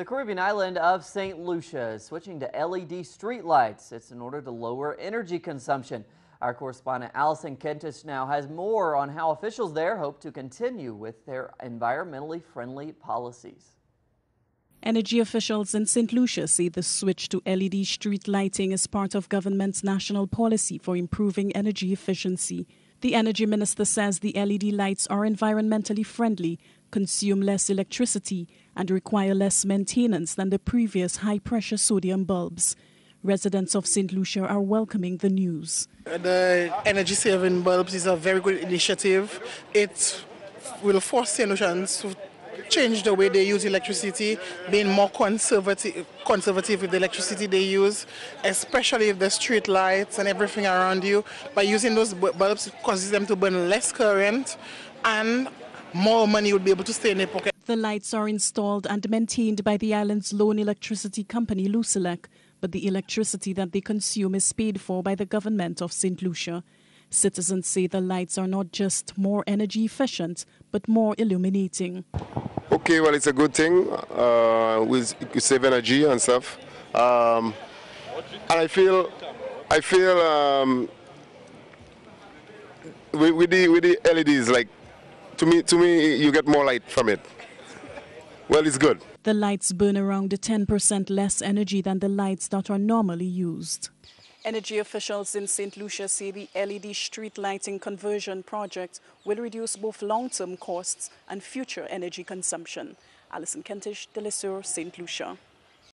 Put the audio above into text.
The Caribbean island of St. Lucia is switching to LED streetlights. It's in order to lower energy consumption. Our correspondent Allison Kentish now has more on how officials there hope to continue with their environmentally friendly policies. Energy officials in St. Lucia say the switch to LED street lighting is part of government's national policy for improving energy efficiency. The energy minister says the LED lights are environmentally friendly, consume less electricity, and require less maintenance than the previous high pressure sodium bulbs. Residents of St. Lucia are welcoming the news. The energy saving bulbs is a very good initiative. It will force St. Lucians to change the way they use electricity, being more conservative, conservative with the electricity they use, especially if the street lights and everything around you. By using those bulbs, it causes them to burn less current and more money would be able to stay in their pocket. The lights are installed and maintained by the island's lone electricity company, Lucelec, but the electricity that they consume is paid for by the government of St. Lucia. Citizens say the lights are not just more energy efficient, but more illuminating. Okay, well, it's a good thing. Uh, we, we save energy and stuff. Um, and I feel, I feel um, with, with, the, with the LEDs, like, to me, to me, you get more light from it. Well, it's good. The lights burn around 10% less energy than the lights that are normally used. Energy officials in St. Lucia say the LED street lighting conversion project will reduce both long-term costs and future energy consumption. Allison Kentish, De St. Lucia.